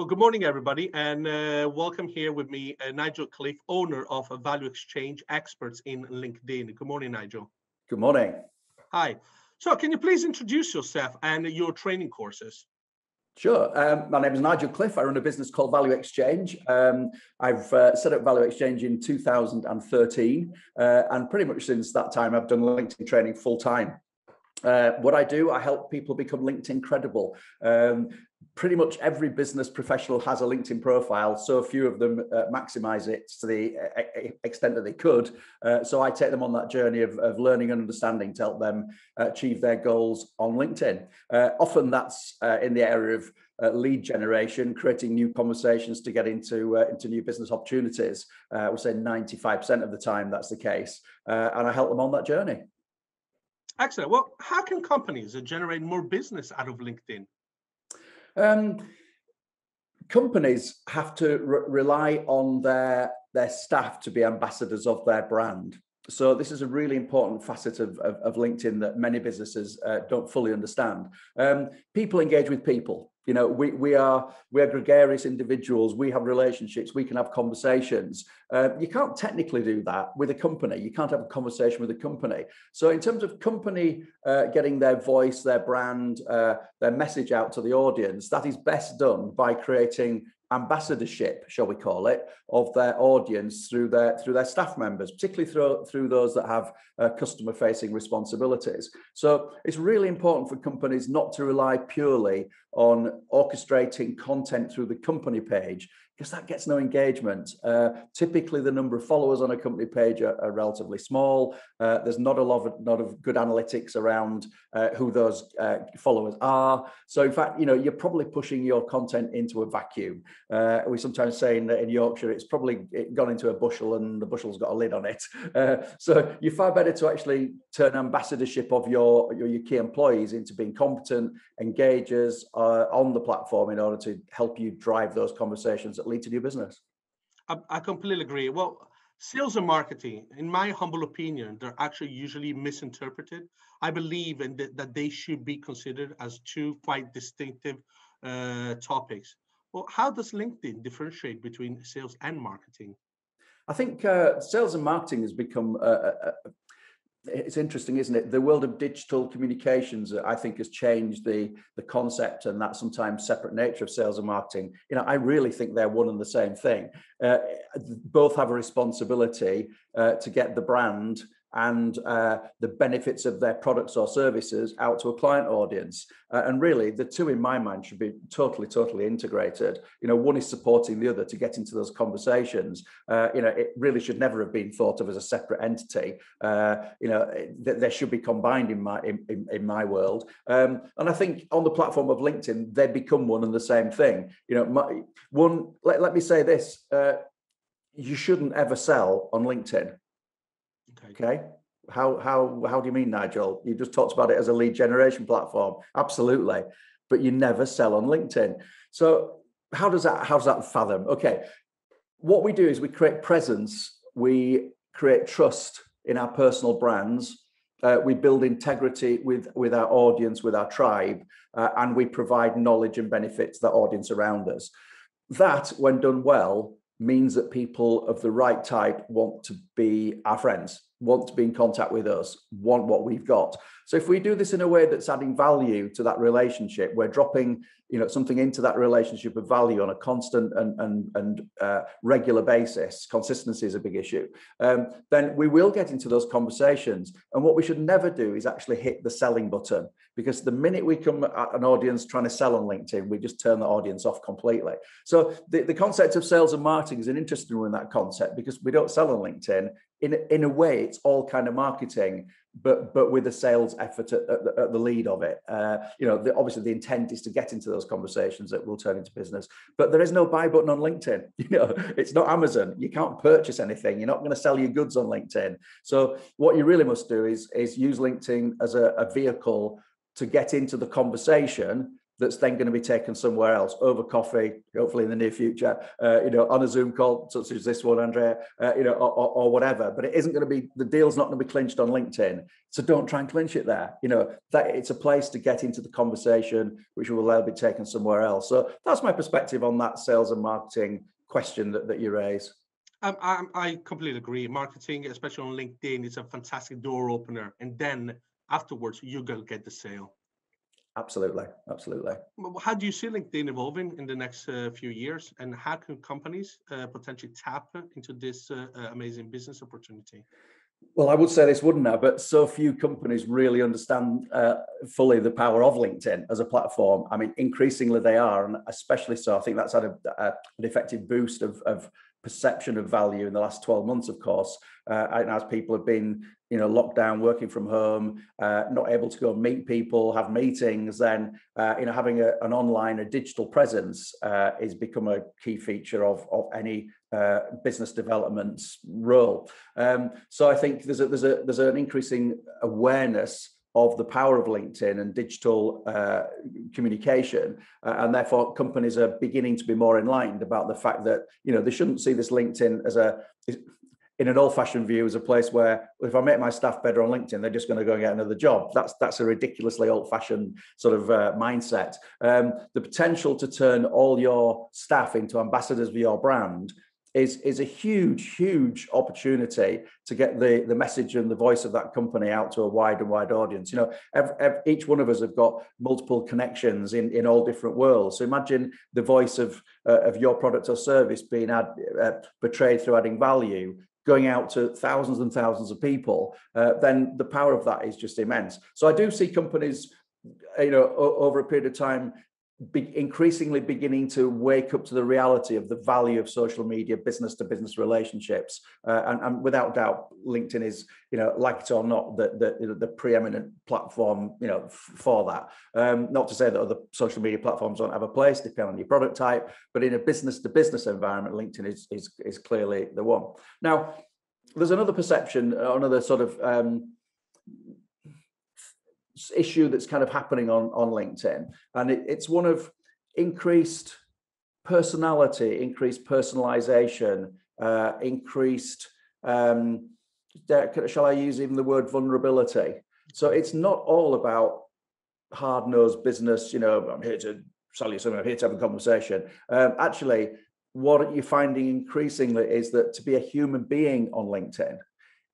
Well, good morning, everybody, and uh, welcome here with me, uh, Nigel Cliff, owner of Value Exchange Experts in LinkedIn. Good morning, Nigel. Good morning. Hi. So, can you please introduce yourself and your training courses? Sure. Um, my name is Nigel Cliff. I run a business called Value Exchange. Um, I've uh, set up Value Exchange in 2013, uh, and pretty much since that time, I've done LinkedIn training full time. Uh, what I do, I help people become LinkedIn credible. Um, pretty much every business professional has a LinkedIn profile. So few of them uh, maximize it to the uh, extent that they could. Uh, so I take them on that journey of, of, learning and understanding to help them achieve their goals on LinkedIn. Uh, often that's in the area of lead generation, creating new conversations to get into into new business opportunities. Would say 95% of the time that's the case, and I help them on that journey. Excellent. Well, how can companies generate more business out of LinkedIn? Um, companies have to re- rely on their their staff to be ambassadors of their brand. So this is a really important facet of, of, of LinkedIn that many businesses uh, don't fully understand. Um, people engage with people. You know, we we are we are gregarious individuals. We have relationships. We can have conversations. Uh, you can't technically do that with a company. You can't have a conversation with a company. So, in terms of company uh, getting their voice, their brand, uh, their message out to the audience, that is best done by creating ambassadorship, shall we call it, of their audience through their through their staff members, particularly through through those that have uh, customer facing responsibilities. So it's really important for companies not to rely purely on orchestrating content through the company page because that gets no engagement. Uh, typically, the number of followers on a company page are, are relatively small. Uh, there's not a lot of of good analytics around uh, who those uh, followers are. So, in fact, you know, you're probably pushing your content into a vacuum. Uh, we sometimes say in, in Yorkshire, it's probably gone into a bushel and the bushel's got a lid on it. Uh, so, you're far better to actually turn ambassadorship of your your, your key employees into being competent engagers on the platform in order to help you drive those conversations that lead to new business. I, I completely agree. Well, sales and marketing, in my humble opinion, they're actually usually misinterpreted. I believe in th- that they should be considered as two quite distinctive uh, topics. Well, how does LinkedIn differentiate between sales and marketing? I think uh, sales and marketing has become a, a, it's interesting, isn't it? The world of digital communications, I think, has changed the the concept and that sometimes separate nature of sales and marketing. You know, I really think they're one and the same thing. Uh, both have a responsibility uh, to get the brand and uh, the benefits of their products or services out to a client audience. Uh, and really, the two in my mind should be totally, totally integrated. You know, one is supporting the other to get into those conversations. Uh, you know, it really should never have been thought of as a separate entity. Uh, you know, they should be combined in my in, in, in my world. Um, and I think on the platform of LinkedIn, they become one and the same thing. You know, my, one. Let, let me say this: uh, you shouldn't ever sell on LinkedIn Okay. How how how do you mean, Nigel? You just talked about it as a lead generation platform. Absolutely, but you never sell on LinkedIn. So how does that how does that fathom? Okay, what we do is we create presence, we create trust in our personal brands, uh, we build integrity with with our audience, with our tribe, uh, and we provide knowledge and benefits to that audience around us. That, when done well, means that people of the right type want to be our friends want to be in contact with us, want what we've got. So if we do this in a way that's adding value to that relationship, we're dropping, you know, something into that relationship of value on a constant and and and uh, regular basis. Consistency is a big issue. Um, then we will get into those conversations. And what we should never do is actually hit the selling button because the minute we come at an audience trying to sell on LinkedIn, we just turn the audience off completely. So the, the concept of sales and marketing is an interesting one in that concept because we don't sell on LinkedIn in in a way, it's all kind of marketing, but but with a sales effort at, at, the, at the, lead of it. Uh, you know, the, obviously the intent is to get into those conversations that will turn into business. But there is no buy button on LinkedIn. You know, it's not Amazon. You can't purchase anything. You're not going to sell your goods on LinkedIn. So what you really must do is is use LinkedIn as a, a vehicle to get into the conversation that's then going to be taken somewhere else over coffee, hopefully in the near future, uh, you know, on a Zoom call such as this one, Andrea, uh, you know, or, or, whatever. But it isn't going to be the deal's not going to be clinched on LinkedIn. So don't try and clinch it there. You know, that it's a place to get into the conversation, which will then be taken somewhere else. So that's my perspective on that sales and marketing question that, that you raise. Um, I, I completely agree. Marketing, especially on LinkedIn, is a fantastic door opener. And then afterwards, going to get the sale. Absolutely, absolutely. How do you see LinkedIn evolving in the next uh, few years, and how can companies uh, potentially tap into this uh, uh amazing business opportunity? Well, I would say this, wouldn't I? But so few companies really understand uh, fully the power of LinkedIn as a platform. I mean, increasingly they are, and especially so. I think that's had a, a, an effective boost of, of perception of value in the last 12 months, of course, uh, and as people have been, you know, locked down, working from home, uh, not able to go meet people, have meetings, then, uh, you know, having a, an online, a digital presence uh, is become a key feature of, of any uh, business development role. Um, so I think there's a, there's a there's an increasing awareness of the power of LinkedIn and digital uh, communication, uh, and therefore companies are beginning to be more enlightened about the fact that you know they shouldn't see this LinkedIn as a in an old-fashioned view as a place where if I make my staff better on LinkedIn, they're just going to go and get another job. That's that's a ridiculously old-fashioned sort of uh, mindset. Um, the potential to turn all your staff into ambassadors for your brand is is a huge huge opportunity to get the the message and the voice of that company out to a wide and wide audience. You know every, every, each one of us have got multiple connections in in all different worlds. So imagine the voice of uh, of your product or service being ad, uh, portrayed through adding value going out to thousands and thousands of people uh, then the power of that is just immense. So i do see companies you know over a period of time be increasingly beginning to wake up to the reality of the value of social media business to business relationships. Uh, and, and, without doubt linkedin is you know like it or not the the, the preeminent platform you know for that. Um, not to say that other social media platforms don't have a place depending on your product type but in a business to business environment linkedin is is, is clearly the one. Now there's another perception another sort of um, issue that's kind of happening on on LinkedIn, and it, it's one of increased personality, increased personalization, uh, increased. Um, shall I use even the word vulnerability? So it's not all about hard nosed business. You know, I'm here to sell you something. I'm here to have a conversation. Um, actually, what you're finding increasingly is that to be a human being on LinkedIn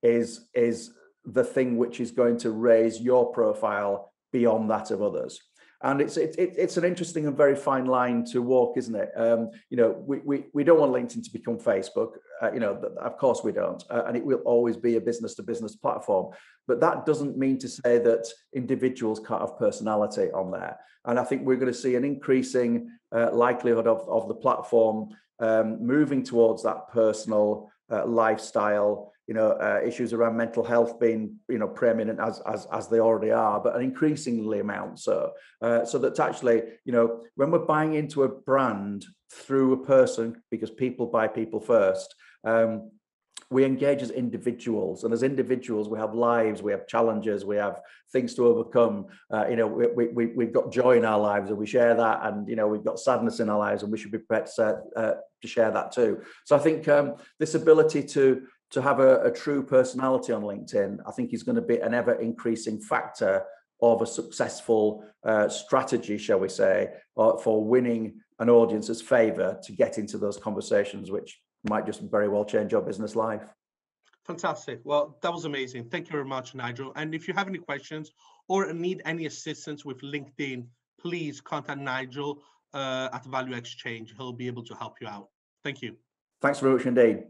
is is the thing which is going to raise your profile beyond that of others. And it's it, it, it's an interesting and very fine line to walk isn't it? Um, you know we, we we don't want linkedin to become facebook. Uh, you know of course we don't. Uh, and it will always be a business to business platform. But that doesn't mean to say that individuals can't have personality on there. And i think we're going to see an increasing uh, likelihood of, of the platform um, moving towards that personal uh, lifestyle you know, uh, issues around mental health being, you know, preeminent as as as they already are, but an increasingly amount so. Uh, so that actually, you know, when we're buying into a brand through a person, because people buy people first, um, we engage as individuals and as individuals we have lives we have challenges we have things to overcome. Uh, you know we, we, we've got joy in our lives and we share that and you know we've got sadness in our lives and we should be prepared to, uh, to share that too. So i think um, this ability to to have a, a true personality on LinkedIn, I think is going to be an ever increasing factor of a successful uh, strategy, shall we say, uh, for winning an audience's favor to get into those conversations, which might just very well change your business life. Fantastic. Well, that was amazing. Thank you very much, Nigel. And if you have any questions or need any assistance with LinkedIn, please contact Nigel uh, at Value Exchange. He'll be able to help you out. Thank you. Thanks very much indeed.